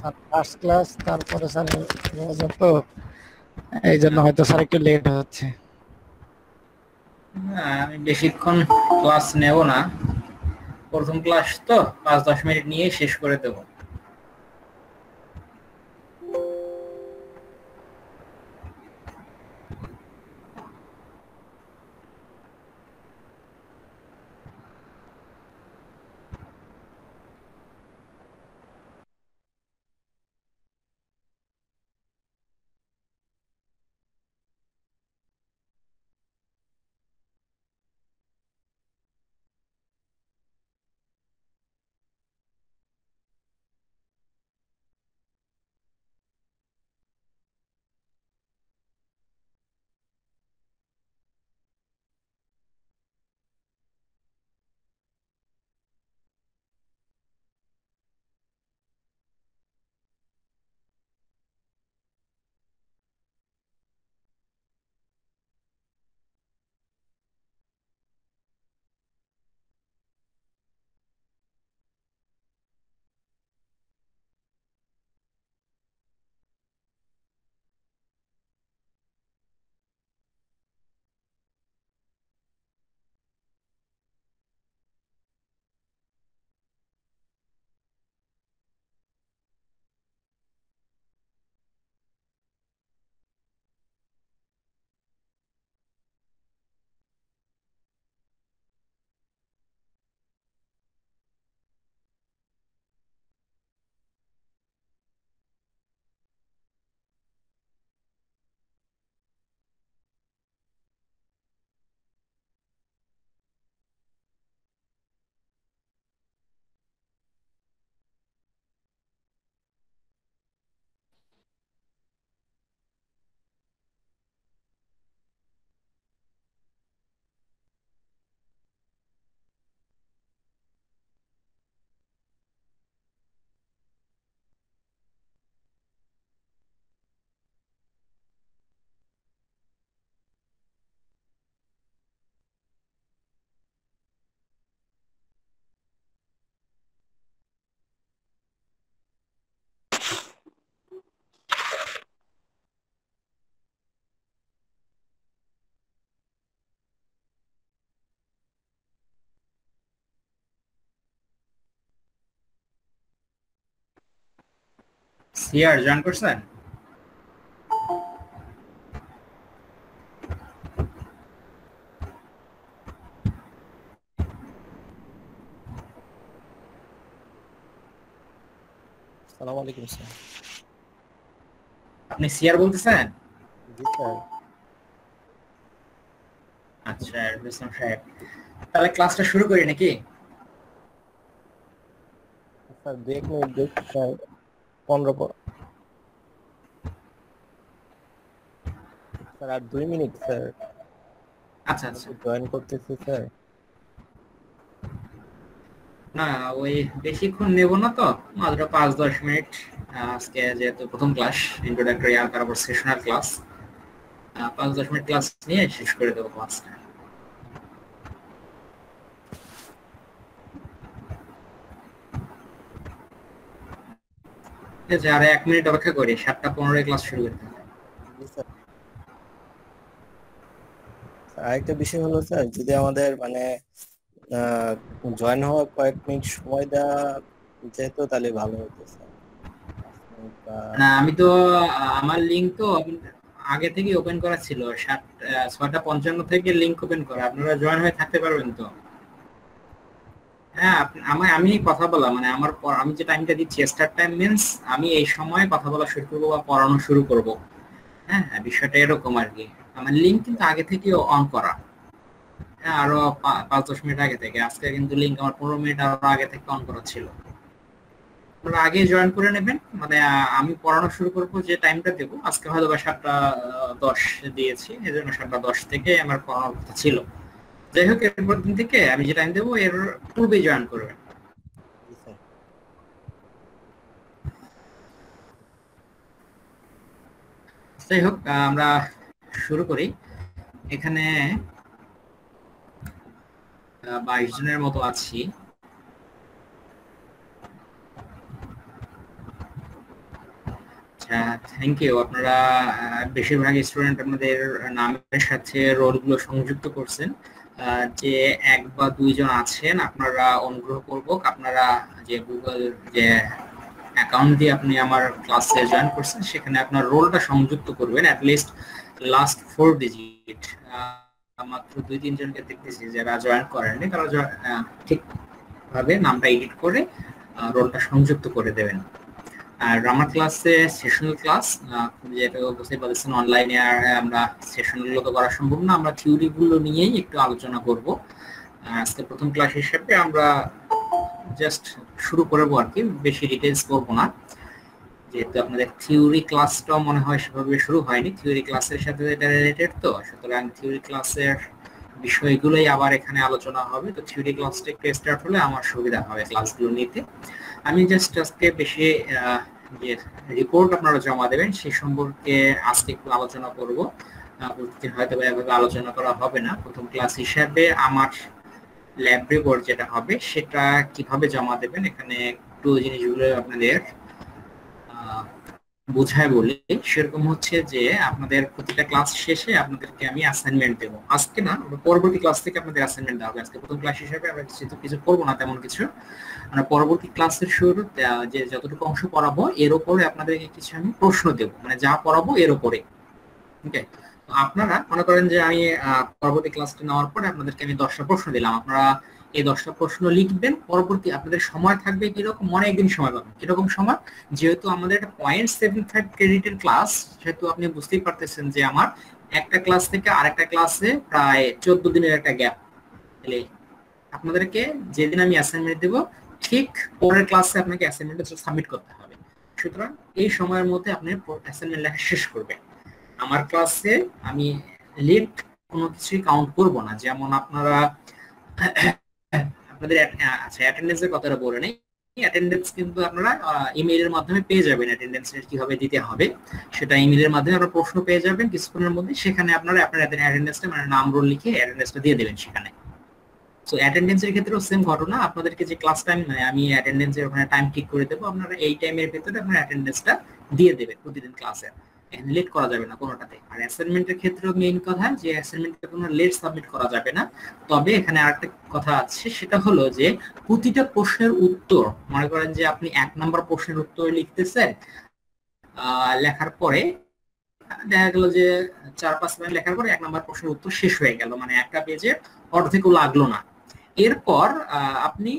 Sir first class তারপরে sir রোজা তো এই জন্য হয়তো স্যার একটু লেট হচ্ছে আমি বেশিক্ষণ ক্লাস নেব না। প্রথম ক্লাস তো, পাঁচ দশ মিনিট নিয়ে শেষ করে দেব। সিআর জয়েন করছেন আলাইকুম স্যার আপনি সিআর বলতেছেন? জি স্যার আচ্ছা সাহেব। তাহলে ক্লাসটা শুরু করি নাকি? স্যার দু এক দেখ স্যার। পনেরো পর স্যার আর দুই মিনিট স্যার। আচ্ছা আচ্ছা। জয়েন করতেছি স্যার। না ওই বেশিক্ষণ নেব না তো মাত্র পাঁচ দশ মিনিট। আজকে যেহেতু প্রথম ক্লাস ইন্ট্রোডাক্টরি আর তারপর সেশনাল ক্লাস পাঁচ দশ মিনিট ক্লাস নিয়ে শেষ করে দেবো ক্লাসটা ঠিক আছে আর এক মিনিট অপেক্ষা করি সাতটা পনেরোয় ক্লাস শুরু করতে আরেকটা বিষয় হলো স্যার যদি আমাদের মানে জয়েন হওয়ার কয়েক মিনিট সময় দেওয়া যেত তাহলে ভালো হতো স্যার। না আমি তো আমার লিঙ্ক তো আগে থেকে ওপেন করা ছিল সাত ছয়টা পঞ্চান্ন থেকে লিঙ্ক ওপেন করা। আপনারা জয়েন হয়ে থাকতে পারবেন তো। হ্যাঁ আপ- আমি কথা বলা মানে আমার আমি যে টাইমটা দিচ্ছি স্টার্ট টাইম মিন্স আমি এই সময় কথা বলা শুরু করব বা পড়ানো শুরু করব। হ্যাঁ হ্যাঁ, বিষয়টা এরকম আর কি। আমার লিঙ্ক কিন্তু আগে থেকে অন করা। হ্যাঁ আরও পাঁচ দশ মিনিট আগে থেকে। আজকে কিন্তু লিঙ্ক আমার পনেরো মিনিট আরও আগে থেকে অন করা ছিল। আগে জয়েন করে নেবেন। মানে আমি পড়ানো শুরু করব যে টাইমটা দেবো। আজকে হয়তো বা সাতটা দশ দিয়েছি। এই জন্য সাতটা দশ থেকে আমার পড়ানোর কথা ছিল। যাই হোক এরপর দিন থেকে আমি যে টাইম দেবো এর পূর্বে জয়েন করবেন। যাই হোক আমরা শুরু করি। এখানে বাইশ জনের মতো আছি। আচ্ছা থ্যাংক ইউ আপনারা বেশিরভাগ স্টুডেন্ট আপনাদের নামের সাথে রোলগুলো সংযুক্ত করছেন। যে এক বা দুইজন আছেন, আপনারা অনুগ্রহ করব আপনারা যে গুগল যে অ্যাকাউন্ট দিয়ে আপনি আমার ক্লাসে জয়েন করছেন, সেখানে আপনার রোলটা সংযুক্ত করবেন at least last four digit মাত্র দুই তিনজনকে দেখতেছি যারা জয়েন করেননি, তারা ঠিকভাবে নামটা এডিট করে রোলটা সংযুক্ত করে দেবেন। আর আমার ক্লাসে সেশনাল ক্লাস যেটা বুঝতে পারছেন অনলাইনে আর আমরা সেশনগুলো তো করা সম্ভব না, আমরা থিওরি গুলো নিয়েই একটু আলোচনা করব। আজকে প্রথম ক্লাস হিসেবে আমরা জাস্ট শুরু করব আর কি, বেশি ডিটেলস করব না। যেহেতু আপনাদের থিওরি ক্লাসটাও মনে হয় সেভাবে শুরু হয়নি থিওরি ক্লাসের সাথে এটা রিলেটেড তো, সুতরাং থিওরি ক্লাসের বিষয়গুলোই আবার এখানে আলোচনা হবে। তো থিওরি ক্লাসটা একটু স্টার্ট হলে আমার সুবিধা হবে ক্লাসগুলো নিতে। আমি জাস্ট আজকে বেশি যে রিপোর্ট আপনারা জমা দেবেন, সে সম্পর্কে আজকে একটু আলোচনা করব। হয়তো এভাবে আলোচনা করা হবে না। প্রথম ক্লাস হিসাবে আমার ল্যাব রিপোর্ট যেটা হবে, সেটা কীভাবে জমা দেবেন, এখানে একটু জিনিসগুলো আপনাদের বোঝায় বলে সেরকম হচ্ছে যে আপনাদের প্রতিটা ক্লাস শেষে আপনাদেরকে আমি অ্যাসাইনমেন্ট দেবো। আজকে না পরবর্তী ক্লাস থেকে আপনাদের অ্যাসাইনমেন্ট দেওয়া হবে। আজকে প্রথম ক্লাস হিসেবে আমরা কিছু কিছু করব না তেমন কিছু। মানে পরবর্তী ক্লাসের আহ, যে যতটুকু অংশ পড়াবো এর উপরে আপনাদেরকে কিছু আমি প্রশ্ন দেবো। মানে যা পড়াবো এর উপরে। ওকে আপনারা মনে করেন যে আমি পরবর্তী ক্লাসটা নেওয়ার পরে আপনাদেরকে আমি দশটা প্রশ্ন দিলাম। আপনারা এই দশটা প্রশ্ন লিখবেন, পরবর্তী আপনাদের সময় থাকবে কীরকম অনেকদিন সময় পাবেন। কীরকম সময়? যেহেতু আমাদের একটা পয়েন্ট সেভেন ফাইভ ক্রেডিটের ক্লাস সেহেতু আপনি বুঝতেই পারতেছেন যে আমার একটা ক্লাস থেকে আরেকটা ক্লাসে প্রায় চোদ্দ দিনের একটা গ্যাপ তাহলে আপনাদেরকে যেদিন আমি অ্যাসাইনমেন্ট দেবো, ঠিক পরের ক্লাসে আপনাকে অ্যাসাইনমেন্টটা সাবমিট করতে হবে। সুতরাং এই সময়ের মধ্যে আপনি অ্যাসাইনমেন্ট লেখা শেষ করবেন। আমার ক্লাসে আমি লেট কোনো কিছুই কাউন্ট করব না। যেমন আপনারা আপনাদের app- আচ্ছা অ্যাটেন্ডেন্সের কথাটা বলে নেই। অ্যাটেন্ডেন্স কিন্তু আপনারা ইমেইলের মাধ্যমে পেয়ে যাবেন। অ্যাটেন্ডেন্স কীভাবে দিতে হবে, সেটা ইমেইলের মাধ্যমে আপনারা প্রশ্ন পেয়ে যাবেন কিছুক্ষণের মধ্যে। সেখানে আপনারা, আপনার অ্যাটেন্ডেন্সটা মানে নাম রোল লিখে অ্যাটেন্ডেন্সটা দিয়ে দেবেন সেখানে। সো অ্যাটেন্ডেন্সের ক্ষেত্রেও সেম ঘটনা। আপনাদেরকে যে ক্লাস টাইম মানে আমি অ্যাটেন্ডেন্সের ওখানে টাইম ঠিক করে দেবো, আপনারা এই টাইমের ভেতরে আপনার অ্যাটেন্ডেন্সটা দিয়ে দেবেন প্রতিদিন ক্লাসে লেট করা যাবে না কোনোটাতে। আর অ্যাসাইনমেন্টের ক্ষেত্রেও মেইন কথা যে অ্যাসাইনমেন্টে কোনো লেট সাবমিট করা যাবে না। তবে এখানে আরেকটা কথা আছে, সেটা হলো যে প্রতিটা প্রশ্নের উত্তর, মনে করেন যে আপনি এক নম্বর প্রশ্নের উত্তর লিখতেছেন লেখার পরে দেখা গেল যে চার পাঁচ লাইন লেখার পরে এক নম্বর প্রশ্নের উত্তর শেষ হয়ে গেল। মানে একটা পেজে অর্ধেকও লাগল না। এরপর আপনি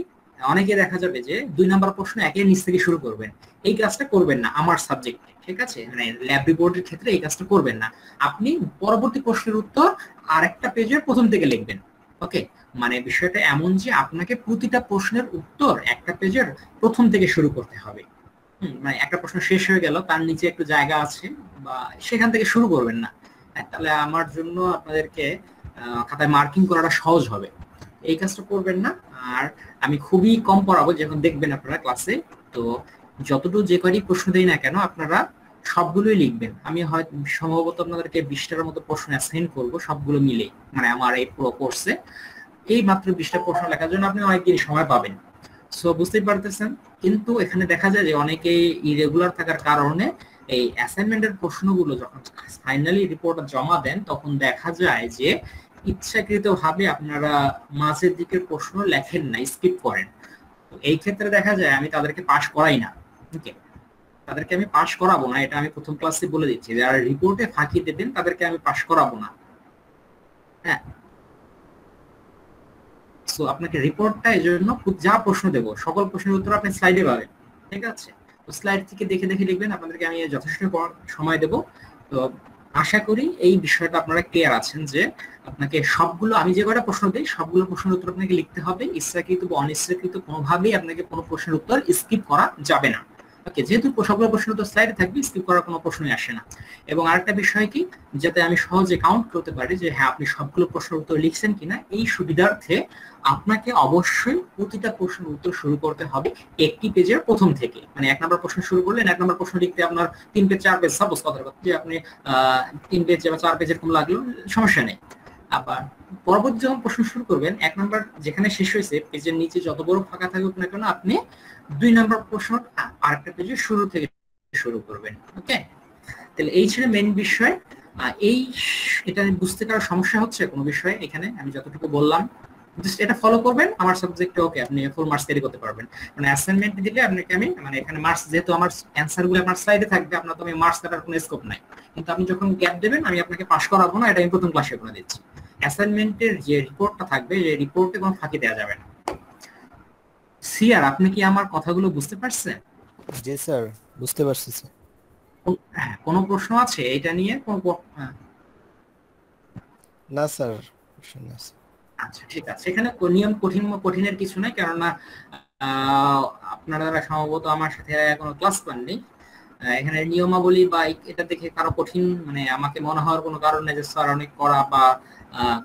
অনেকে দেখা যাবে যে দুই নাম্বার প্রশ্ন একে নিচ থেকে শুরু করবেন। এই কাজটা করবেন না আমার সাবজেক্টে ঠিক আছে? মানে ল্যাব রিপোর্টের ক্ষেত্রে এই কাজটা করবেন না। আপনি পরবর্তী প্রশ্নের উত্তর আরেকটা পেজের প্রথম থেকে লিখবেন। ওকে মানে বিষয়টা এমন যে আপনাকে প্রতিটা প্রশ্নের উত্তর একটা পেজের প্রথম থেকে শুরু করতে হবে। মানে একটা প্রশ্ন শেষ হয়ে গেল তার নিচে একটু জায়গা আছে বা সেখান থেকে শুরু করবেন না। হ্যাঁ, তাহলে আমার জন্য আপনাদেরকে খাতায় মার্কিং করাটা সহজ হবে। এই কাজটা করবেন না আর আমি খুবই কম পড়াবো, যখন দেখবেন আপনারা ক্লাসে তো যতটুকু যে কয়টি প্রশ্ন দেই না কেন, আপনারা সবগুলোই লিখবেন। আমি হয়তো সম্ভবত আপনাদেরকে বিশটার মতো প্রশ্ন অ্যাসাইন করব, সবগুলো মিলে। মানে আমার এই পুরো কোর্সে এই মাত্র বিশটা প্রশ্ন লেখার জন্য আপনি অনেকদিন সময় পাবেন। সো বুঝতেই পারতেছেন? কিন্তু এখানে দেখা যায় যে অনেকেই ইরেগুলার থাকার কারণে এই অ্যাসাইনমেন্টের প্রশ্নগুলো যখন ফাইনালি রিপোর্ট জমা দেন, তখন দেখা যায় যে ইচ্ছাকৃত ভাবে আপনারা মাঝের দিকের প্রশ্ন লেখেন না স্কিপ করেন। এই ক্ষেত্রে দেখা যায় আমি তাদেরকে পাশ করাই না তাদেরকে আমি পাশ করাবো না, এটা আমি প্রথম ক্লাসে বলে দিচ্ছি। যারা রিপোর্টে ফাঁকি দেবেন, তাদেরকে আমি পাশ করাবো না। হ্যাঁ? সো আপনাকে রিপোর্টটা এই জন্য যা প্রশ্ন দেবো, সকল প্রশ্নের উত্তর আপনি স্লাইডে পাবেন, ঠিক আছে? স্লাইড থেকে দেখে দেখে লিখবেন, আপনাদেরকে আমি যথেষ্ট সময় দেবো। তো আশা করি এই বিষয়টা আপনারা ক্লিয়ার আছেন যে আপনাকে সবগুলো, আমি যে কটা প্রশ্ন দিই, সবগুলো প্রশ্নের উত্তর আপনাকে লিখতে হবে। ইচ্ছাকৃত বা অনিচ্ছাকৃত কোনোভাবেই আপনাকে কোনো প্রশ্নের উত্তর স্কিপ করা যাবে না। ওকে যেহেতু সবগুলো প্রশ্ন উত্তর স্লাইডে থাকবে স্কিপ করার কোনো প্রশ্নই আসে না। এবং আরেকটা বিষয় কি, যাতে আমি সহজে কাউন্ট করতে পারি যে হ্যাঁ আপনি সবগুলো প্রশ্নের উত্তর লিখছেন কিনা, এই সুবিধার্থে আপনাকে অবশ্যই প্রতিটা প্রশ্নের উত্তর শুরু করতে হবে একটি পেজের প্রথম থেকে। মানে এক নম্বর প্রশ্ন শুরু করলেন, এক নম্বর প্রশ্ন লিখতে আপনার তিন পেজ, চার পেজ সাপোজ কথা যে আপনি তিন পেজ বা চার পেজ এরকম লাগল, সমস্যা নেই। আবার পরবর্তী যখন প্রশ্ন শুরু করবেন, এক নম্বর যেখানে শেষ হয়েছে, পেজের নিচে যত বড় ফাঁকা থাকুক না কেন, আপনি দুই নম্বর প্রশ্ন আরেকটা পেজের শুরু থেকে শুরু করবেন ওকে তাহলে এই ছিল মেন বিষয়। এই এটা বুঝতে কারও সমস্যা হচ্ছে কোনো বিষয়ে, এখানে আমি যতটুকু বললাম জাস্ট এটা ফলো করবেন, আমার সাবজেক্টে ওকে আপনি ফুল মার্কস ক্যারি করতে পারবেন। মানে অ্যাসাইনমেন্ট দিলে আপনাকে আমি মানে এখানে মার্কস যেহেতু আমার অ্যান্সারগুলো আপনার স্লাইডে থাকবে, আপনার তো আমি মার্কস কাটার কোনো স্কোপ নাই। কিন্তু আপনি যখন গ্যাপ দেবেন, আমি আপনাকে পাস করাবো না, এটা আমি প্রথম ক্লাসে করে দিচ্ছি। অ্যাসাইনমেন্টের যে রিপোর্টটা থাকবে যে রিপোর্টে কোনো ফাঁকি দেওয়া যাবে না। সিআর আপনি কি আমার কথাগুলো বুঝতে পারছেন? জি স্যার বুঝতে পারছি স্যার। হ্যাঁ, কোনো প্রশ্ন আছে এটা নিয়ে? কোনো হ্যাঁ, না স্যার প্রশ্ন আছে আচ্ছা ঠিক আছে। এখানে নিয়ম কঠিন কঠিনের কিছু নাই কেননা আপনারা সম্ভবত আমার সাথে কোনো ক্লাস পাননি এখানে নিয়মাবলী বা এটা দেখে কারও কঠিন মানে আমাকে মনে হওয়ার কোনো কারণ নেই যে স্যার অনেক করা বা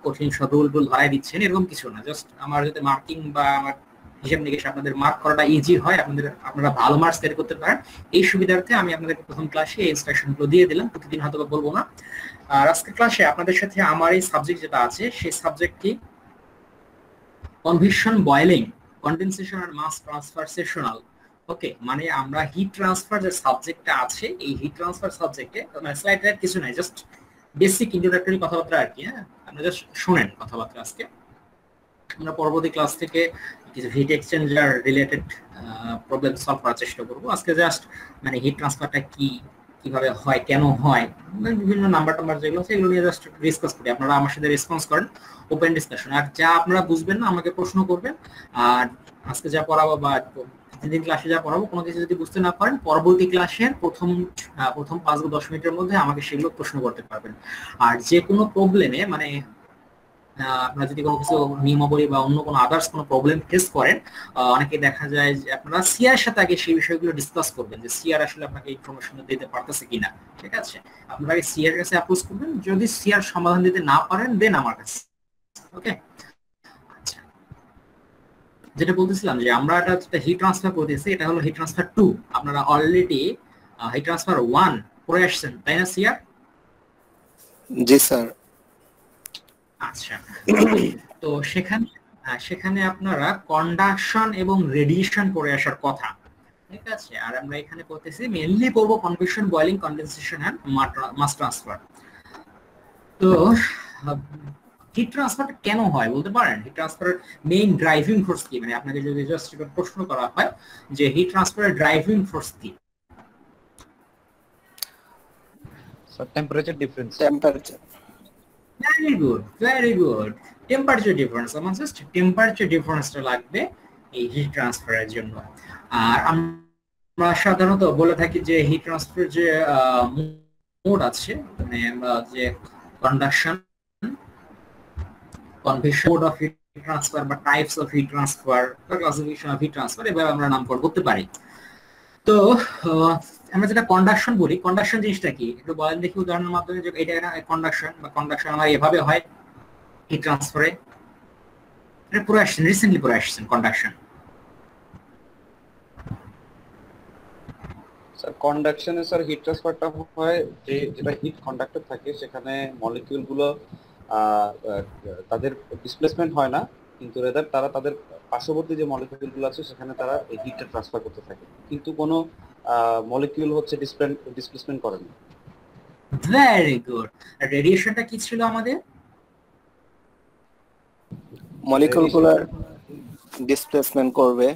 কঠিন টুল ধরাই দিচ্ছেন, এরকম কিছু না। জাস্ট আমার যদি মার্কিং বা আমার হিসাব নিকেশ আপনাদের মার্ক করাটা ইজি হয়, আপনাদের, আপনারা ভালো মার্কস ক্যারি করতে পারেন। এই সুবিধার্থে আমি আপনাদের প্রথম ক্লাসে এই ইনস্ট্রাকশনগুলো দিয়ে দিলাম, প্রতিদিন হয়তো বলব না। আর আজকের ক্লাসে আপনাদের সাথে আমার এই সাবজেক্ট যেটা আছে, সেই সাবজেক্টটি কনভিকশন বয়েলিং কন্ডেনসেশন আর মাস ট্রান্সফার সেশনাল ওকে মানে আমরা হিট ট্রান্সফার যে সাবজেক্টটা আছে, এই হিট ট্রান্সফার সাবজেক্টে মানে স্লাইড কিছু নাই জাস্ট বেসিক ইন্ট্রোডাক্টরি কথাবার্তা আর কি হ্যাঁ? জাস্ট শুনেন কথাবার্তা আজকে। আমরা পরবর্তী ক্লাস থেকে কিছু heat exchanger related problem solve করার চেষ্টা করব। আজকে জাস্ট মানে হিট ট্রান্সফারটা কি, কীভাবে হয়, কেন হয় মানে বিভিন্ন নাম্বার টাম্বার যেগুলো আছে, এগুলো নিয়ে জাস্ট ডিসকাস করি। আপনারা আমার সাথে রেসপন্স করেন ওপেন ডিসকাশন আর যা আপনারা বুঝবেন না, আমাকে প্রশ্ন করবেন, আর আজকে যা পড়াবো বা দিন ক্লাসে যা পড়াবো, কোনো কিছু যদি বুঝতে না পারেন, পরবর্তী ক্লাসের প্রথম প্রথম পাঁচ দশ মিনিটের মধ্যে আমাকে সেগুলো প্রশ্ন করতে পারবেন। আর যে কোনো প্রবলেমে মানে আপনারা যদি কোনো কিছু নিয়মাবলী বা অন্য কোনো আদার্স কোনো প্রবলেম ফেস করেন অনেকে দেখা যায় যে আপনারা সিআর সাথে আগে সেই বিষয়গুলো ডিসকাস করবেন যে সিআর আসলে আপনাকে ইনফরমেশন দিতে পারতেছে কিনা, ঠিক আছে? আপনারা সিআর কাছে অ্যাপ্রোচ করবেন, যদি সিআর সমাধান দিতে না পারেন দেন আমার কাছে ওকে যেটা বলতেছিলাম যে আমরা এটা যেটা হিট ট্রান্সফার করতেছি এটা হলো হিট ট্রান্সফার টু আপনারা অলরেডি হিট ট্রান্সফার ওয়ান করে আসছেন তাই না সিআর জি স্যার। আচ্ছা। তো সেখানে আহ, সেখানে আপনারা কন্ডাকশন এবং রেডিয়েশন করে আসার কথা। ঠিক আছে? আর আমরা এখানে করতেছি মেনলি করব convection boiling condensation and mass transfer তো হিট ট্রান্সফার কেন হয় বলতে পারেন? Heat transfer main driving force কি? মানে আপনাকে যদি জাস্ট প্রশ্ন করা হয় যে হিট ট্রান্সফারের ড্রাইভিং ফোর্স কি? Sir, temperature difference. Temperature very good very good temperature difference আমার জাস্ট টেম্পারেচার ডিফারেন্সটা লাগবে এই হিট ট্রান্সফারের জন্য। আর আমরা সাধারণত বলে থাকি যে হিট ট্রান্সফার যে মোড আছে মানে আমরা যে conduction convection mode of heat transfer বা টাইপস অফ হিট ট্রান্সফার বা ক্লাসিফিকেশন অফ হিট ট্রান্সফার এভাবে আমরা নামকরণ করতে পারি। তো আমরা যেটা কন্ডাকশন বলি কন্ডাকশন জিনিসটা কি? একটু বলেন দেখি উদাহরণের মাধ্যমে যে এটা কন্ডাকশন বা কন্ডাকশন আমার এভাবে হয় হিট ট্রান্সফারে এটা পুরো আসছেন রিসেন্টলি পুরো আসছেন কন্ডাকশন কন্ডাকশনে স্যার হিট ট্রান্সফারটা হয় যে যেটা হিট কন্ডাক্টর থাকে সেখানে মলিকিউলগুলো আহ, আহ, তাদের ডিসপ্লেসমেন্ট হয় না কিন্তু রেদার তারা তাদের পার্শ্ববর্তী যে মলিকিউলগুলো আছে সেখানে তারা এই হিটটা ট্রান্সফার করতে থাকে। কিন্তু কোনো মলিকিউল হচ্ছে ডিসপ্লেসমেন্ট করে না। ভেরি গুড রেডিয়েশনটা কি ছিল আমাদের? মলিকুলগুলার ডিসপ্লেসমেন্ট করবে।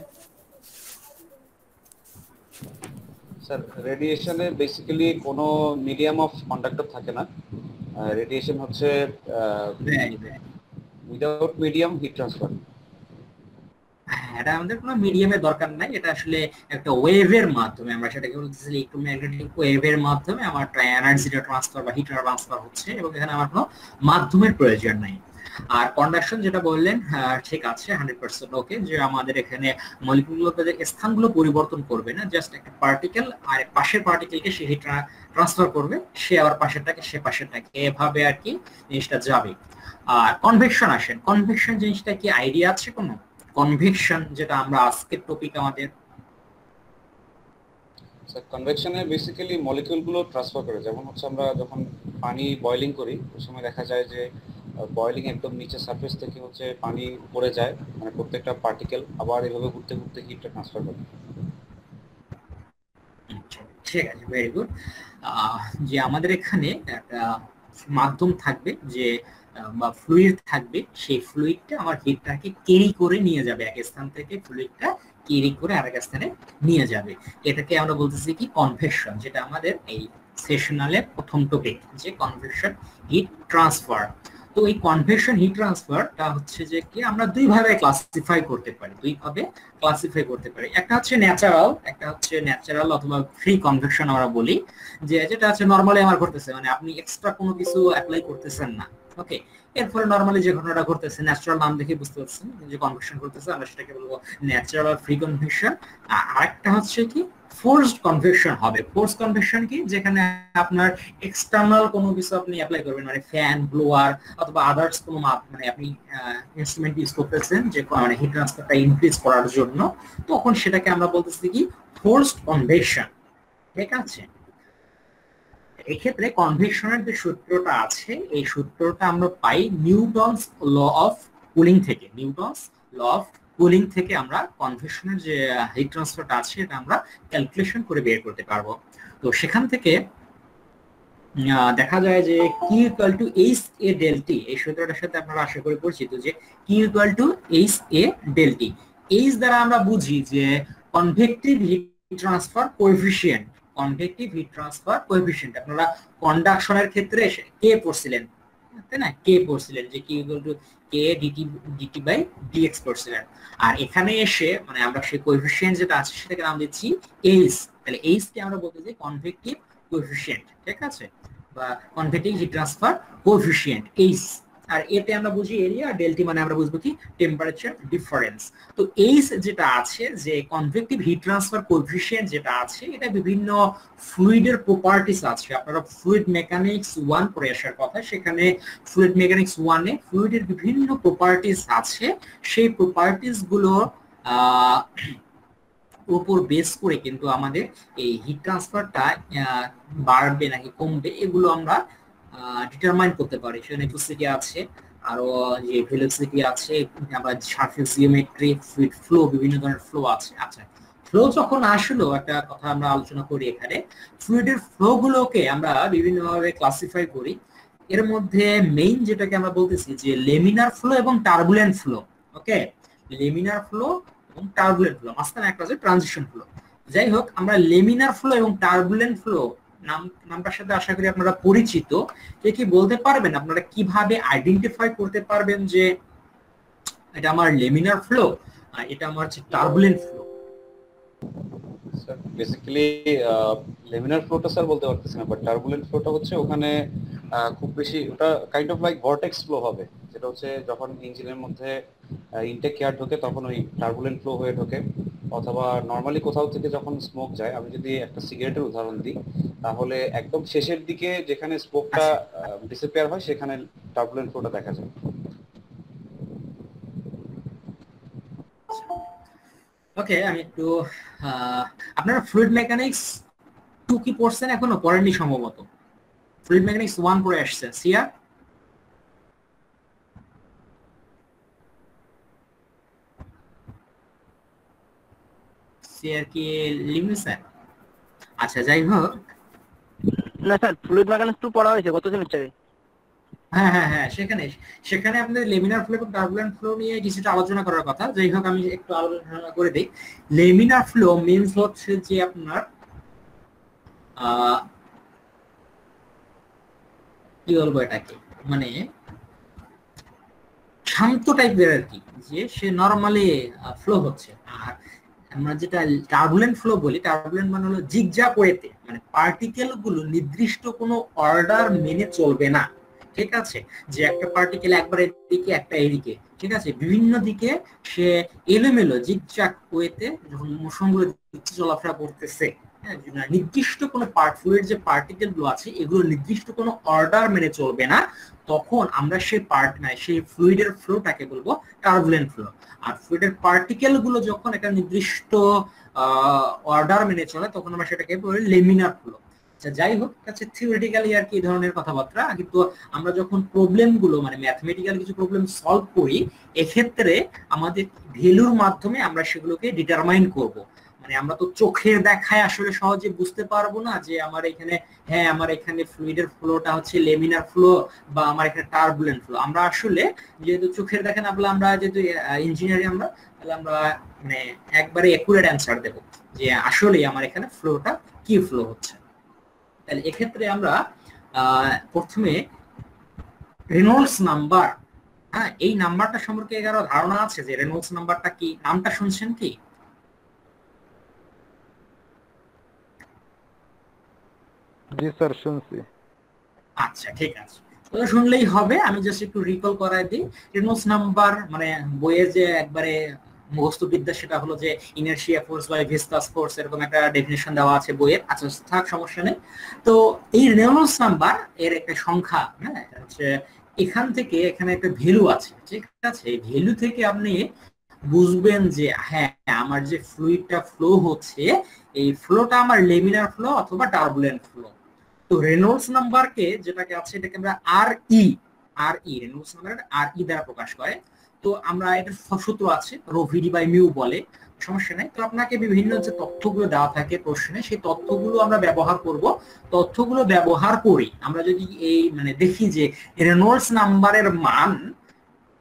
স্যার রেডিয়েশনে বেসিক্যালি কোনো মিডিয়াম অফ কন্ডাক্টর থাকে না। রেডিয়েশন হচ্ছে উইদাউট মিডিয়াম হিট ট্রান্সফার এটা আমাদের কোনো মিডিয়ামের দরকার নাই। এটা আসলে একটা ওয়েভের মাধ্যমে আমরা সেটাকে বলতেছি ইলেকট্রোম্যাগনেটিক ওয়েভের মাধ্যমে আমার এনার্জিটা ট্রান্সফার বা হিট ট্রান্সফার হচ্ছে এবং এখানে আমার কোনো মাধ্যমের প্রয়োজন নাই। আর কন্ডাকশন যেটা বললেন হ্যাঁ, ঠিক আছে হান্ড্রেড পার্সেন্ট ওকে যে আমাদের এখানে মলিকুলগুলোতে যে স্থানগুলো পরিবর্তন করবে না জাস্ট একটা পার্টিকেল আর পাশের পার্টিকেলকে সে হিট ট্রান্সফার করবে সে আবার পাশের পাশেরটাকে সে পাশেরটাকে এভাবে আর কি জিনিসটা যাবে। আর কনভেকশন আসেন কনভেকশন জিনিসটা কি আইডিয়া আছে কোনো? কনভেকশন যেটা আমরা আজকের টপিক আমাদের। কনভেকশনে বেসিক্যালি মলিকিউলগুলো ট্রান্সফার করে যেমন হচ্ছে আমরা যখন পানি বয়লিং করি ওই সময় দেখা যায় যে বয়লিং একদম নিচে সারফেস থেকে হচ্ছে পানি উপরে যায় মানে প্রত্যেকটা পার্টিকেল আবার এভাবে ঘুরতে ঘুরতে হিটটা ট্রান্সফার করে। ঠিক আছে ভেরি গুড যে আমাদের এখানে একটা মাধ্যম থাকবে যে বা ফ্লুইড থাকবে, সেই ফ্লুইডটা আমার হিটটাকে ক্যারি করে নিয়ে যাবে। এক স্থান থেকে ফ্লুইডটা ক্যারি করে আরেক স্থানে নিয়ে যাবে। এটাকে আমরা বলতেছি কি? কনভেকশন যেটা আমাদের এই সেশনালের প্রথম টপিক যে কনভেকশন হিট ট্রান্সফার তো এই কনভেকশন হিট ট্রান্সফারটা হচ্ছে যে কি আমরা দুই ভাবে ক্লাসিফাই করতে পারি, দুই ভাবে ক্লাসিফাই করতে পারি। একটা হচ্ছে ন্যাচারাল একটা হচ্ছে ন্যাচারাল অথবা ফ্রি কনভেকশন আমরা বলি, যে যেটা হচ্ছে নর্মালি আমার ঘটতেছে মানে আপনি এক্সট্রা কোনো কিছু অ্যাপ্লাই করতেছেন না ওকে এর ফলে নর্মালি যে ঘটনাটা ঘটতেছে ন্যাচারাল নাম দেখে বুঝতে পারছেন যে কনভেকশন করতেছে আমরা সেটাকে বলব ন্যাচারাল ফ্রি কনভেকশন আরেকটা হচ্ছে কি ফোর্সড কনভেকশন হবে। ফোর্স কনভেকশন কি? যেখানে আপনার এক্সটার্নাল কোনো কিছু আপনি অ্যাপ্লাই করবেন মানে ফ্যান ব্লোয়ার অথবা আদার্স কোনো মানে আপনি ইনস্ট্রুমেন্ট ইউজ করতেছেন, যে মানে হিট ট্রান্সফারটা ইনক্রিজ করার জন্য, তখন সেটাকে আমরা বলতেছি কি? ফোর্সড কনভেকশন ঠিক আছে? এক্ষেত্রে কনভেকশনের যে সূত্রটা আছে, এই সূত্রটা আমরা পাই নিউটনস ল অফ কুলিং থেকে। নিউটনস ল অফ কুলিং থেকে আমরা কনভেকশনের যে হিট ট্রান্সফারটা আছে, এটা আমরা ক্যালকুলেশন করে বের করতে পারব। তো সেখান থেকে দেখা যায় যে Q equal to h A delta T এই সূত্রটার সাথে আপনারা আশা করি পরিচিত যে Q equal to h A delta T h দ্বারা আমরা বুঝি যে convective heat transfer coefficient convective heat transfer coefficient আপনারা কন্ডাকশনের ক্ষেত্রে কে পড়ছিলেন, তাই না? কে পড়ছিলেন যে Q equal to k d T d T by d x পড়ছিলেন আর এখানে এসে মানে আমরা সেই কোএফিসিয়েন্ট যেটা আছে, সেটাকে নাম দিচ্ছি এইচ তাহলে এইচ কে আমরা বলতে চাই কনভেক্টিভ কোএফিসিয়েন্ট ঠিক আছে? বা convective heat transfer coefficient h আর এতে আমরা বুঝি এরিয়া ডেলটি মানে আমরা বুঝব কি? টেম্পারেচার ডিফারেন্স তো এইচ যেটা আছে, যে কনভেক্টিভ হিট ট্রান্সফার কোএফিসিয়েন্ট যেটা আছে, এটা বিভিন্ন ফ্লুইডের প্রপার্টিস আছে। আপনারা ফ্লুইড মেকানিক্স ওয়ান পড়ে আসার কথা, সেখানে ফ্লুইড মেকানিক্স ওয়ানে ফ্লুইডের বিভিন্ন প্রপার্টিস আছে। সেই প্রপার্টিসগুলো উপর বেস করে কিন্তু আমাদের এই হিট ট্রান্সফারটা বাড়বে নাকি কমবে, এগুলো আমরা ডিটারমাইন করতে পারি। সেখানে ইলেকট্রিসিটি আছে, আরও যে ভেলোসিটি আছে, আমরা সারফেস জিওমেট্রি ফ্লুইড ফ্লো বিভিন্ন ধরনের ফ্লো আছে। আচ্ছা ফ্লো যখন আসলো, একটা কথা আমরা আলোচনা করি এখানে ফ্লুইডের ফ্লো গুলোকে আমরা বিভিন্নভাবে ক্লাসিফাই করি। এর মধ্যে মেইন যেটাকে আমরা বলতেছি যে লেমিনার ফ্লো এবং turbulent flow okay laminar flow এবং টার্বুলেন্ট ফ্লো মাঝখানে একটা আছে ট্রানজিশন ফ্লো যাই হোক, আমরা লেমিনার ফ্লো এবং টার্বুলেন্ট ফ্লো নাম, নামটার সাথে আশা করি আপনারা পরিচিত। কে কি বলতে পারবেন? আপনারা কীভাবে আইডেন্টিফাই করতে পারবেন যে এটা আমার লেমিনার ফ্লো আর এটা আমার হচ্ছে টার্বুলেন্ট ফ্লো বেসিক্যালি লেমিনার ফ্লোটা স্যার বলতে পারতেছি না বাট টার্বুলেন্ট ফ্লোটা হচ্ছে ওখানে খুব বেশি ওটা kind of like vortex flow হবে। যেটা হচ্ছে যখন ইঞ্জিনের মধ্যে ইনটেক কেয়ার ঢোকে তখন ওই টার্বুলেন্ট ফ্লো হয়ে ঢোকে। অথবা নর্মালি কোথাও থেকে যখন স্মোক যায় আমি যদি একটা সিগারেটের উদাহরণ দিই তাহলে একদম শেষের দিকে যেখানে স্মোকটা ডিসেপিয়ার হয় সেখানে টার্বুলেন্ট ফ্লোটা দেখা যায়। ওকে আমি একটু আপনারা ফ্লুইড মেকানিক্স টু কি পড়ছেন এখনও? পড়েননি সম্ভবত। ফ্লুইড মেকানিক্স ওয়ান পড়ে আসছে সিয়া সিয়ার কি লিমিসেন আচ্ছা যাই হোক। না স্যার ফ্লুইড মেকানিক্স টু পড়া হয়েছে গত সেমিস্টারে হ্যাঁ হ্যাঁ হ্যাঁ সেখানে সেখানে আপনাদের লেমিনার ফ্লো এবং টার্বুলেন্ট ফ্লো নিয়ে কিছুটা আলোচনা করার কথা। যাই হোক আমি একটু আলোচনা করে দিই। লেমিনার ফ্লো মিনস হচ্ছে যে আপনার কি বলব এটাকে? মানে শান্ত টাইপের আর কি, যে সে নর্মালি ফ্লো হচ্ছে। আর আমরা যেটা টার্বুলেন্ট ফ্লো বলি টার্বুলেন্ট মানে হলো জিগজাগ ওয়েতে মানে পার্টিকেলগুলো নির্দিষ্ট কোনো অর্ডার মেনে চলবে না। ঠিক আছে? যে একটা পার্টিকেল একবার এদিকে, একটা এদিকে। ঠিক আছে? বিভিন্ন দিকে সে এলোমেলো জিগজাগ ওয়েতে যখন মোশনগুলো চলাফেরা করতেছে নির্দিষ্ট কোনো পার্ট যে পার্টিকেলগুলো আছে, এগুলো নির্দিষ্ট কোনো অর্ডার মেনে চলবে না। তখন আমরা সেই পার্ট নাই, সেই ফ্লুইডের ফ্লোটাকে বলব টার্বুলেন্ট ফ্লো আর ফ্লুইডের পার্টিকেলগুলো যখন একটা নির্দিষ্ট অর্ডার মেনে চলে, তখন আমরা সেটাকে বলি লেমিনার ফ্লো আচ্ছা যাই হোক কাছে থিওরিটিক্যালি আর কি এই ধরনের কথাবার্তা। কিন্তু আমরা যখন প্রবলেমগুলো মানে ম্যাথমেটিক্যাল কিছু প্রবলেম সলভ করি, এক্ষেত্রে আমাদের ভ্যালুর মাধ্যমে আমরা সেগুলোকে ডিটারমাইন করব। মানে আমরা তো চোখের দেখায় আসলে সহজে বুঝতে পারব না যে আমার এখানে হ্যাঁ আমার এখানে ফ্লুইডের ফ্লোটা হচ্ছে লেমিনার ফ্লো বা আমার এখানে টার্বুলেন্ট ফ্লো আমরা আসলে যেহেতু চোখের দেখেন না আমরা যেহেতু ইঞ্জিনিয়ারিং আমরা, তাহলে আমরা মানে একবারে একুরেট অ্যান্সার দেব যে আসলেই আমার এখানে ফ্লোটা কি ফ্লো হচ্ছে। তাহলে এক্ষেত্রে আমরা প্রথমে রেনল্ডস নাম্বার হ্যাঁ এই নাম্বারটা সম্পর্কে কারও ধারণা আছে যে রেনল্ডস নাম্বারটা কি? নামটা শুনছেন কি? আচ্ছা ঠিক আছে। শুনলেই হবে, আমি জাস্ট একটু রিকল করাই দিই। রেনল্ডস নাম্বার মানে বইয়ে যে একবারে মুখস্থ বিদ্যা, সেটা হলো যে ইনার্শিয়া ফোর্স বা ভিস্তাস ফোর্স এরকম একটা ডেফিনেশন দেওয়া আছে বইয়ের। আচ্ছা থাক, সমস্যা নেই। তো এই রেনল্ডস নাম্বার এর একটা সংখ্যা হ্যাঁ হচ্ছে এখান থেকে এখানে একটা ভ্যালু আছে, ঠিক আছে? ভ্যালু থেকে আপনি বুঝবেন যে হ্যাঁ আমার যে ফ্লুইডটা ফ্লো হচ্ছে, এই ফ্লোটা আমার লেমিনার ফ্লো অথবা টার্বুলেন্ট ফ্লো তো রেনল্ডস নাম্বারকে যেটাকে আছে এটাকে আমরা আর ই আর ই রেনল্ডস নাম্বার আর ই দ্বারা প্রকাশ করে। তো আমরা এটার সূত্র আছে রো ভিডি বাই মিউ বলে সমস্যা নাই। তো আপনাকে বিভিন্ন যে তথ্যগুলো দেওয়া থাকে প্রশ্নে সেই তথ্যগুলো আমরা ব্যবহার করব। তথ্যগুলো ব্যবহার করি। আমরা যদি এই মানে দেখি যে রেনল্ডস নাম্বারের মান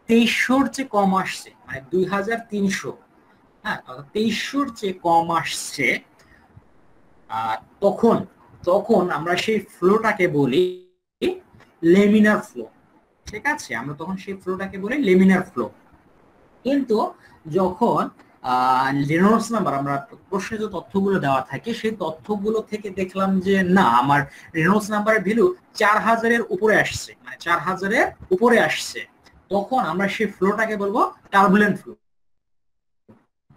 তেইশশোর চেয়ে কম আসছে মানে দুই হাজার তিনশো। হ্যাঁ তেইশশোর চেয়ে কম আসছে। আহ, তখন তখন আমরা সেই ফ্লোটাকে বলি লেমিনার ফ্লো ঠিক আছে? আমরা তখন সেই ফ্লোটাকে বলি লেমিনার ফ্লো কিন্তু যখন লেনোস নাম্বার আমরা প্রশ্নে যে তথ্যগুলো দেওয়া থাকে, সেই তথ্যগুলো থেকে দেখলাম যে, না, আমার রেনোস নাম্বারের ভ্যালু চার হাজারের উপরে আসছে। মানে চার হাজারের উপরে আসছে। তখন আমরা সেই ফ্লোটাকে বলব টার্বুলেন্ট ফ্লো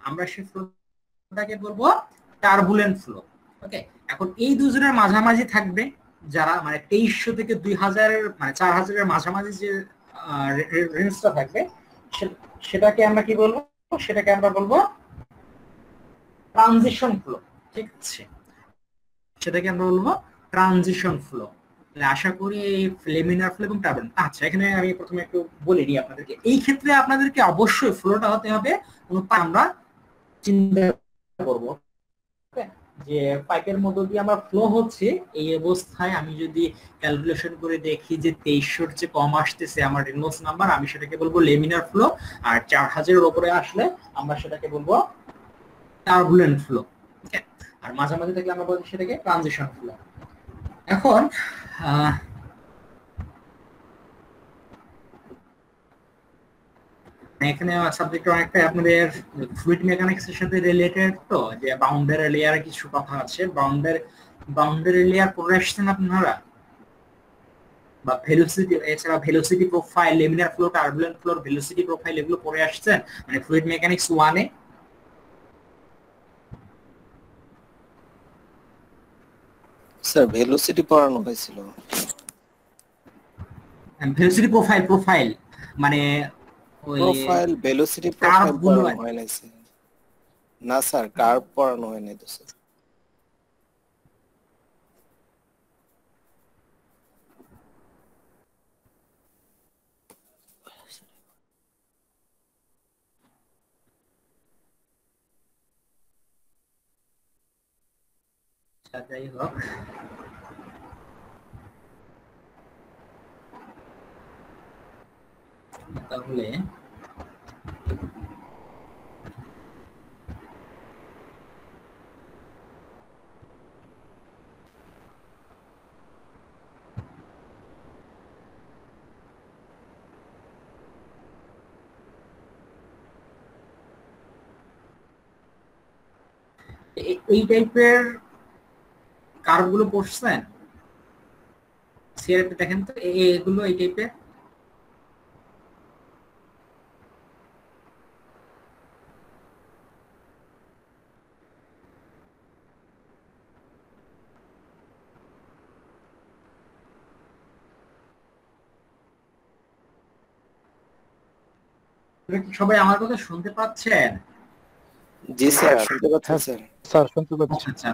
আমরা সেই ফ্লোটাকে বলব টার্বুলেন্ট ফ্লো ওকে এখন এই দুজনের মাঝামাঝি থাকবে যারা মানে তেইশশো থেকে দুই হাজারের মানে চার হাজারের মাঝামাঝি যে রেঞ্জটা থাকবে সেটাকে আমরা কি বলব সেটাকে আমরা বলব ট্রানজিশন ফ্লো ঠিক আছে সেটাকে আমরা বলব ট্রানজিশন ফ্লো আশা করি এই লেমিনার ফ্লো এবং টার্বুলেন্ট আচ্ছা এখানে আমি প্রথমে একটু বলে নিই আপনাদেরকে, এই ক্ষেত্রে আপনাদেরকে অবশ্যই ফ্লোটা হতে হবে আমরা চিন্তা করব? যে পাইপের মধ্য দিয়ে আমার ফ্লো হচ্ছে, এই অবস্থায় আমি যদি ক্যালকুলেশন করে দেখি যে তেইশশোর চেয়ে কম আসতেছে আমার রেনোস নাম্বার আমি সেটাকে বলব লেমিনার ফ্লো আর চার হাজারের ওপরে আসলে আমরা সেটাকে বলব টার্বুলেন্ট ফ্লো আর মাঝামাঝি থেকে আমরা বলছি সেটাকে ট্রানজিশন ফ্লো এখন এখানে সাবজেক্ট অনেকটা আপনাদের ফ্লুইড মেকানিক্স এর সাথে রিলেটেড তো যে বাউন্ডারি লেয়ারে কিছু কথা আছে। বাউন্ডারি বাউন্ডারি লেয়ার পড়ে আসছেন আপনারা বা ভেলোসিটি এছাড়া velocity profile laminar flow turbulent floor velocity profile এগুলো পড়ে আসছেন মানে ফ্লুইড মেকানিক্স ওয়ানে স্যার ভেলোসিটি পড়ানো হয়েছিল। ভেলোসিটি প্রোফাইল প্রোফাইল মানে প্রোফাইল ভেলোসিটি প্রোফাইল পড়ানো হয় নাই স্যার না স্যার কার্ভ পড়ানো হয় নাই তো স্যার আচ্ছা, যাই হোক। তাহলে এই টাইপের কার্ভগুলো পড়ছেন? সিআরএফ দেখেন তো এগুলো এই টাইপের সবাই আমার কথা শুনতে পাচ্ছেন? জি স্যার শুনতে পাচ্ছেন স্যার। স্যার শুনতে পাচ্ছি। আচ্ছা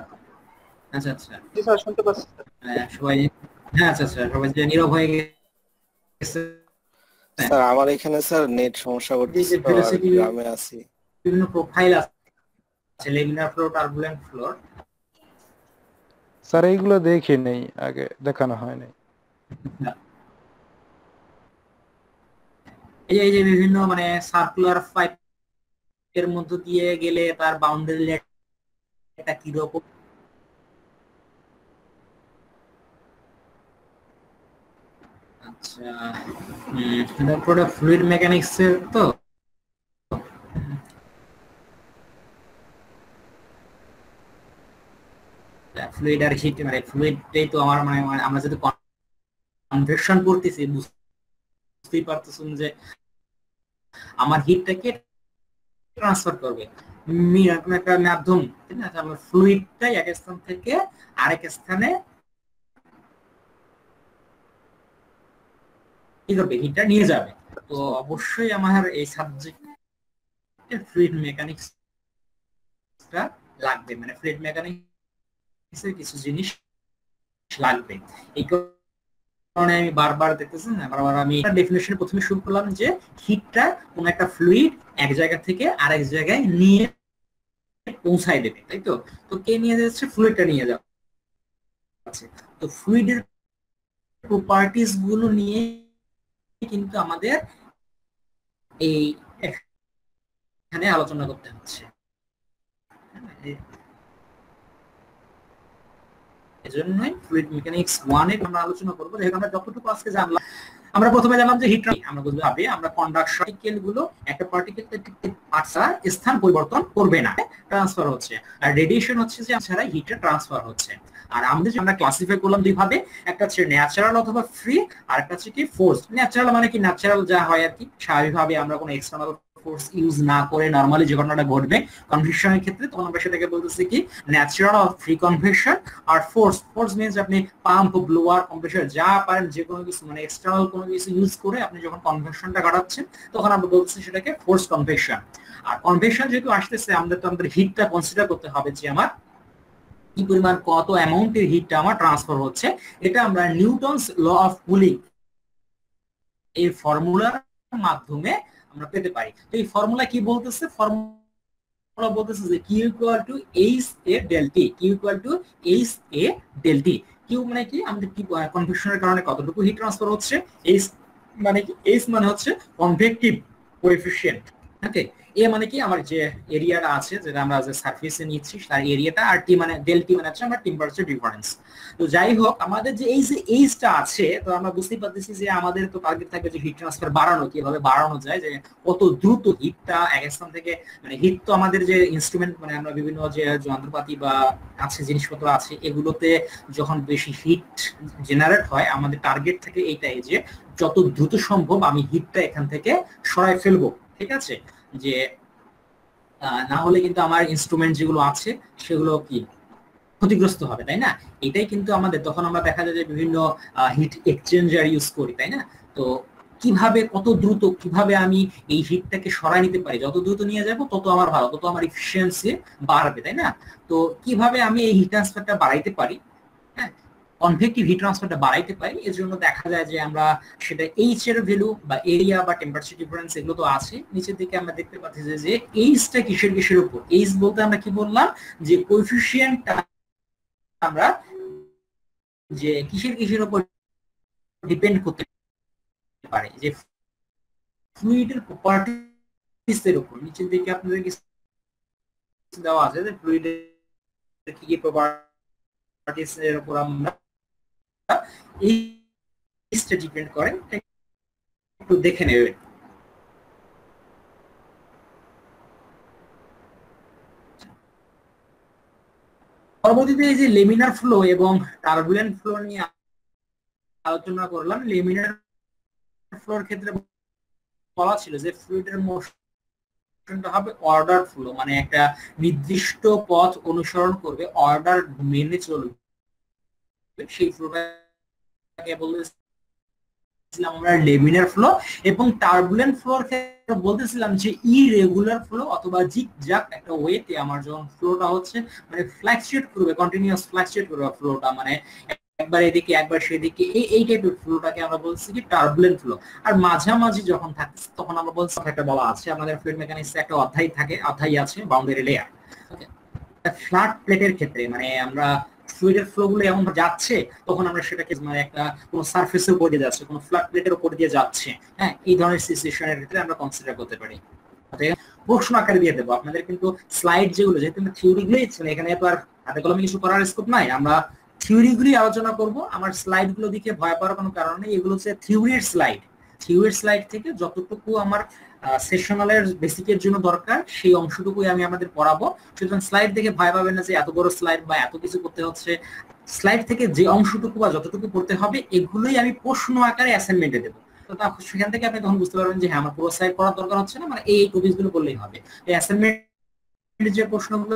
আচ্ছা আচ্ছা। জি স্যার শুনতে পাচ্ছি হ্যাঁ, সবাই হ্যাঁ আচ্ছা আচ্ছা সবাই যে নীরব হয়ে গেছে। স্যার আমার এখানে স্যার নেট সমস্যা করতেছে গ্রামে আছি। বিভিন্ন প্রোফাইল আছে লেমিনার ফ্লো টার্বুলেন্ট ফ্লোর স্যার এইগুলো দেখি নেই আগে দেখানো হয় নাই। এই যে- বিভিন্ন মানে সার্কুলার পাইপ এর মধ্য দিয়ে গেলে তার বাউন্ডারি এটা কীরকম আচ্ছা মেকানিক্স এর তো? আর হিট মানে তো আমার মানে মানে আমরা কনভেকশন করতেছি, বুঝতেই পারতেছেন যে আমার হিটটাকে ট্রান্সফার করবে। একটা মাধ্যম আমার ফ্লুইডটাই এক স্থান থেকে আরেক স্থানে কি করবে? হিটটা নিয়ে যাবে। তো অবশ্যই আমার এই সাবজেক্ট ফ্লুইড মেকানিক্সটা লাগবে। মানে ফ্লুইড মেকানিক্সের কিছু জিনিস লাগবে। এই কারণে আমি বারবার দেখতেছি না বারবার আমি ডেফিনেশন প্রথমে শুরু করলাম যে হিটটা কোন একটা ফ্লুইড এক জায়গা থেকে আরেক জায়গায় নিয়ে পৌঁছায় দেবে, তাই তো? তো কে নিয়ে যাচ্ছে? ফ্লুইডটা নিয়ে যাচ্ছে। তো ফ্লুইডের প্রপার্টিসগুলো নিয়ে কিন্তু আমাদের এই এখানে আলোচনা করতে হচ্ছে। এজন্যই ফ্লুইড মেকানিক্স আমরা আলোচনা যেহেতু আমরা যতটুকু আজকে জানলাম, আমরা প্রথমে জানলাম যে হিট আমরা আমরা কন্ডাকশনগুলো একটা স্থান পরিবর্তন করবে না ট্রান্সফার হচ্ছে। আর রেডিয়েশন হচ্ছে যে ছাড়া হিটে ট্রান্সফার হচ্ছে। আর আমাদের আমরা ক্লাসিফাই করলাম দুই ভাবে একটা হচ্ছে ন্যাচারাল অথবা ফ্রি আর একটা হচ্ছে কি ফোর্স ন্যাচারাল মানে কি? ন্যাচারাল যা হয় আর কি, স্বাভাবিকভাবে আমরা কোনো এক্সটার্নাল ফোর্স ইউজ না করে নর্মালি যে ঘটনাটা ঘটবে ক্ষেত্রে তখন আমরা সেটাকে বলতেছি কি ন্যাচারাল অর ফ্রি আর ফোর্স ফোর্স মিনস আপনি পাম্প ব্লোয়ার কম্প্রেসার যা পারেন, যে কোনো কিছু মানে এক্সটার্নাল কোনো কিছু ইউজ করে আপনি যখন কনভেকশনটা ঘটাচ্ছেন তখন আমরা বলতেছি সেটাকে ফোর্স কনভেকশন আর কনভেকশন যেহেতু আসতেছে, আমাদের তো আমাদের হিটটা কনসিডার করতে হবে যে আমার কি পরিমাণ, কত অ্যামাউন্টের হিটটা আমার ট্রান্সফার হচ্ছে। এটা আমরা নিউটনস ল অফ কুলিং এই ফর্মুলার মাধ্যমে আমরা পেতে পারি। তো এই ফর্মুলা কি বলতেছে? ফর্মুলা বলতেছে যে Q equal to H A del T Q equal to H A del T Q মানে কি? আমাদের কি কনভেকশনের কারণে কতটুকু হিট ট্রান্সফার হচ্ছে? এইচ মানে কি? এইচ মানে হচ্ছে কনভেক্টিভ কোএফিসিয়েন্ট ওকে এ মানে কি আমার যে এরিয়াটা আছে, যেটা আমরা যে সারফেসে নিচ্ছি, তার এরিয়াটা আর টি মানে ডেল টি মানে হচ্ছে আমার টেম্পারেচার ডিফারেন্স তো যাই হোক, আমাদের যে এই যে এইচটা আছে, তো আমরা বুঝতেই পারতেছি যে আমাদের তো টার্গেট থাকবে যে হিট ট্রান্সফার বাড়ানো, কীভাবে বাড়ানো যায়, যে কত দ্রুত হিটটা এক স্থান থেকে মানে হিট তো আমাদের যে ইনস্ট্রুমেন্ট মানে আমরা বিভিন্ন যে যন্ত্রপাতি বা আছে জিনিসপত্র আছে, এগুলোতে যখন বেশি হিট জেনারেট হয়, আমাদের টার্গেট থাকে এইটাই যে যত দ্রুত সম্ভব আমি হিটটা এখান থেকে সরাই ফেলব, ঠিক আছে? যে না হলে কিন্তু আমার ইনস্ট্রুমেন্ট যেগুলো আছে, সেগুলো কি ক্ষতিগ্রস্ত হবে, তাই না? এটাই কিন্তু আমাদের, তখন আমরা দেখা যায় যে বিভিন্ন হিট এক্সচেঞ্জার ইউজ করি, তাই না? তো কীভাবে, কত দ্রুত, কীভাবে আমি এই হিটটাকে সরাই নিতে পারি? যত দ্রুত নিয়ে যাব, তত আমার ভালো, তত আমার ইফিসিয়েন্সি বাড়বে, তাই না? তো কীভাবে আমি এই হিট ট্রান্সফারটা বাড়াইতে পারি? কনভেক্টিভ হিট ট্রান্সফারটা বাড়াইতে পারি, এর জন্য দেখা যায় যে আমরা সেটা এইচ এর ভ্যালু বা এরিয়া বা টেম্পারেচার ডিফারেন্স এগুলো তো আছে। নিচের দিকে আমরা দেখতে পাচ্ছি যে এইচটা কিসের কিসের উপর? এইচ বলতে আমরা কি বললাম? যে কোএফিসিয়েন্টটা আমরা যে কিসের কিসের উপর ডিপেন্ড করতে পারে, যে ফ্লুইডের প্রপার্টিস এর উপর। নিচের দিকে আপনাদের দেওয়া আছে যে ফ্লুইডের কি কি প্রপার্টিস এর উপর আমরা ডিপেন্ড করে একটু দেখে নেবেন। পরবর্তীতে এই যে লেমিনার ফ্লো এবং টার্বুলেন্ট ফ্লো নিয়ে আলোচনা করলাম লেমিনার ফ্লোর ক্ষেত্রে বলা ছিল যে ফ্লুইডের মোশনটা হবে অর্ডার ফ্লো মানে একটা নির্দিষ্ট পথ অনুসরণ করবে অর্ডার মেনে চলবে। বলেছিলাম আমরা লেমিনার ফ্লো এবং টার্বুলেন্ট ফ্লোর ক্ষেত্রে বলতেছিলাম যে ইরেগুলার ফ্লো অথবা জ্যাক একটা ওয়েতে আমার যখন ফ্লোটা হচ্ছে মানে ফ্ল্যাকচুয়েট করবে, কন্টিনিউয়াস ফ্ল্যাকচুয়েট করবে ফ্লোটা মানে একবার এদিকে, একবার সেদিকে, এই এই টাইপের ফ্লোটাকে আমরা বলছি কি টার্বুলেন্ট ফ্লো। আর মাঝামাঝি যখন থাকছে তখন আমরা বলছি একটা বলা আছে, আমাদের ফ্লুইড মেকানিক্সে একটা অধ্যায় থাকে, অধ্যায় আছে বাউন্ডারি লেয়ার ফ্ল্যাট প্লেটের ক্ষেত্রে মানে আমরা ফ্লুইডের ফ্লো গুলো এমন যাচ্ছে, তখন আমরা সেটাকে মানে একটা কোনো সারফেসের উপর দিয়ে যাচ্ছে, কোনো ফ্ল্যাট প্লেটের উপর দিয়ে যাচ্ছে। হ্যাঁ এই ধরনের সিচুয়েশনের ক্ষেত্রে আমরা কনসিডার করতে পারি। প্রশ্ন আকারে দিয়ে দেবো। আপনাদের কিন্তু স্লাইড যেগুলো, যেহেতু থিওরি গুলোই এখানে তো আর হাতে কলমে কিছু করার স্কোপ নাই, আমরা থিওরি গুলি আলোচনা করব। আমার স্লাইডগুলো দিকে ভয় পাওয়ার কোনো কারণ নেই। এগুলো হচ্ছে থিওরির স্লাইড থিওরির স্লাইড থেকে যতটুকু আমার সেশনালের বেসিকের জন্য দরকার, সেই অংশটুকুই আমি আমাদের পড়াবো। সুতরাং স্লাইড দেখে ভয় পাবেন না যে এত বড় স্লাইড বা এত কিছু করতে হচ্ছে। স্লাইড থেকে যে অংশটুকু বা যতটুকু পড়তে হবে, এগুলোই আমি প্রশ্ন আকারে অ্যাসাইনমেন্টে দেবো। সেখান থেকে আপনি তখন বুঝতে পারবেন যে হ্যাঁ আমার পুরো স্লাইড পড়ার দরকার হচ্ছে না মানে এই টপিকগুলো করলেই হবে। অ্যাসাইনমেন্ট যে প্রশ্নগুলো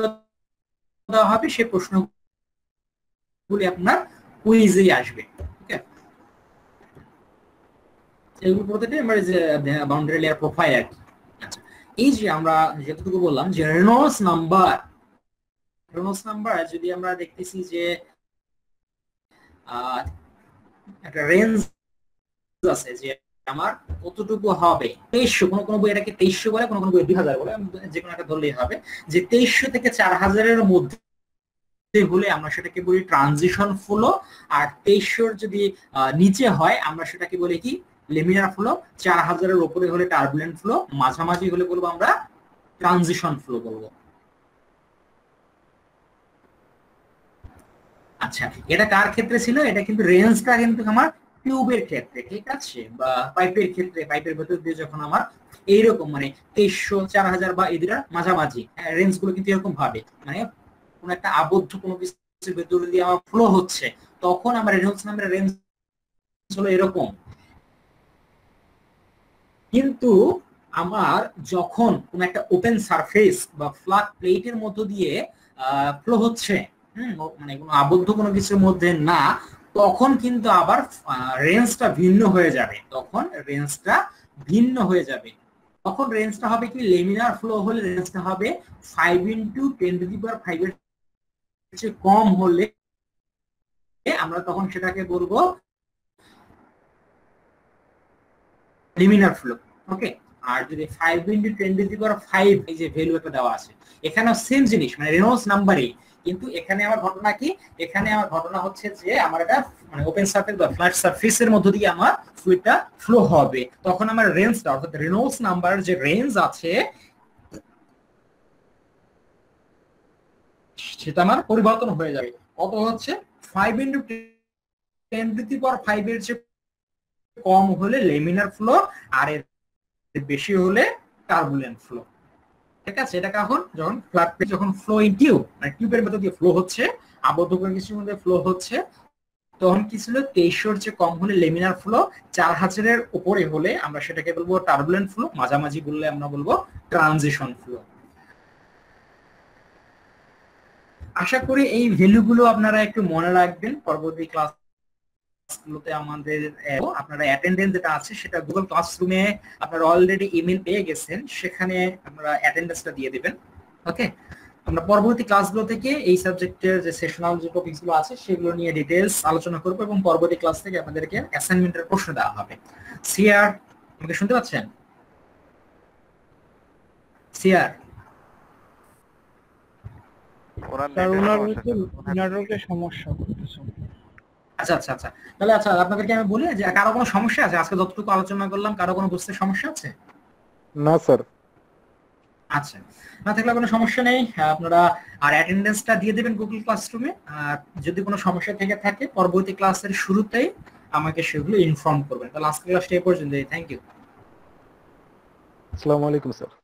দেওয়া হবে সেই প্রশ্নগুলি আপনার কুইজেই আসবে। এগুলো প্রত্যেকটাই আমরা যে বাউন্ডারি লেয়ার প্রোফাইল আর এই যে আমরা যতটুকু বললাম যে রেনল্ডস নাম্বার রেনল্ডস নাম্বার যদি আমরা দেখতেছি যে একটা রেঞ্জ আছে যে আমার কতটুকু হবে, তেইশশো, কোনো কোনো বই এটাকে তেইশশো বলে, কোনো কোনো বই দুই হাজার বলে যে কোনো একটা ধরলেই হবে, যে তেইশশো থেকে চার হাজারের মধ্যে হলে আমরা সেটাকে বলি ট্রানজিশন ফ্লো আর তেইশশোর যদি নিচে হয়, আমরা সেটাকে বলি কি? লেমিনার ফ্লো চার হাজারের উপরে হলে টার্বুলেন্ট ফ্লো মাঝামাঝি হলে বলব আমরা ট্রানজিশন ফ্লো বলব। আচ্ছা এটা কার ক্ষেত্রে ছিল? এটা কিন্তু রেঞ্জটা কিন্তু আমার টিউবের ক্ষেত্রে, ঠিক আছে? বা পাইপের ক্ষেত্রে, পাইপের ভেতর দিয়ে যখন আমার এইরকম মানে তেইশশো, চার হাজার বা এদের মাঝামাঝি রেঞ্জগুলো কিন্তু এরকম ভাবে মানে কোন একটা আবদ্ধ কোনো কিছুর ভেতর দিয়ে আমার ফ্লো হচ্ছে, তখন আমার রেনল্ডস নামের রেঞ্জ হলো এরকম। কিন্তু আমার যখন কোন একটা ওপেন সারফেস বা ফ্ল্যাট প্লেটের মধ্য দিয়ে ফ্লো হচ্ছে মানে কোনো আবদ্ধ কোনো কিছুর মধ্যে না, তখন কিন্তু আবার রেঞ্জটা ভিন্ন হয়ে যাবে। তখন রেঞ্জটা ভিন্ন হয়ে যাবে। তখন রেঞ্জটা হবে কি? লেমিনার ফ্লো হলে রেঞ্জটা হবে five into ten to the power চেয়ে কম হলে আমরা তখন সেটাকে বলব লিমিনার ফ্লো ওকে আর যদি five into ten the power five এই যে ভ্যালু একটা দেওয়া আছে এখানে সেম জিনিস মানে রেনোস নাম্বারই কিন্তু এখানে আমার ঘটনা কি? এখানে আমার ঘটনা হচ্ছে যে আমার এটা মানে ওপেন সারফেস বা ফ্ল্যাট সারফেসের মধ্য দিয়ে আমার ফ্লুইডটা ফ্লো হবে। তখন আমার রেঞ্জটা অর্থাৎ রেনোস নাম্বার যে রেঞ্জ আছে, সেটা আমার পরিবর্তন হয়ে যাবে। কত হচ্ছে? Five into ten the power five এর চেয়ে কম হলে লেমিনার ফ্লো আর এর বেশি হলে টার্বুলেন্ট ফ্লো ঠিক আছে? এটা কখন যখন ফ্ল্যাট যখন ফ্লো ইন টিউব মানে টিউবের ভেতর দিয়ে ফ্লো হচ্ছে, আবদ্ধ কিছুর মধ্যে ফ্লো হচ্ছে, তখন কি ছিল? তেইশশোর চেয়ে কম হলে লেমিনার ফ্লো চার হাজারের উপরে হলে আমরা সেটাকে বলব টার্বুলেন্ট ফ্লো মাঝামাঝি বললে আমরা বলব ট্রানজিশন ফ্লো আশা করি এই ভ্যালুগুলো আপনারা একটু মনে রাখবেন। পরবর্তী ক্লাস গুলোতে আমাদের আপনারা অ্যাটেন্ডেন্স যেটা আছে সেটা গুগল ক্লাসরুমে আপনারা অলরেডি ইমেল পেয়ে গেছেন সেখানে আপনারা অ্যাটেন্ডেন্সটা দিয়ে দিবেন ওকে আমরা পরবর্তী ক্লাসগুলো থেকে এই সাবজেক্টের যে সেশনাল যে টপিকসগুলো আছে সেগুলো নিয়ে ডিটেলস আলোচনা করব এবং পরবর্তী ক্লাস থেকে আপনাদেরকে অ্যাসাইনমেন্টের প্রশ্ন দেওয়া হবে। সিআর আমাকে শুনতে পাচ্ছেন? সিআর ওনার নেটওয়ার্কের সমস্যা। কিছু আচ্ছা আচ্ছা আচ্ছা। তাহলে আচ্ছা আপনাদেরকে আমি বলি যে কারও কোনো সমস্যা আছে? আজকে যতটুকু আলোচনা করলাম কারও কোনো বুঝতে সমস্যা আছে? না স্যার। আচ্ছা। না থাকলে কোনো সমস্যা নেই। আপনারা আর অ্যাটেন্ডেন্সটা দিয়ে দেবেন গুগল ক্লাসরুমে আর যদি কোনো সমস্যা থেকে থাকে পরবর্তী ক্লাসের শুরুতেই আমাকে সেগুলো ইনফর্ম করবেন। তাহলে আজকে ক্লাসটা এই পর্যন্তই। থ্যাংক ইউ আসসালামু আলাইকুম স্যার।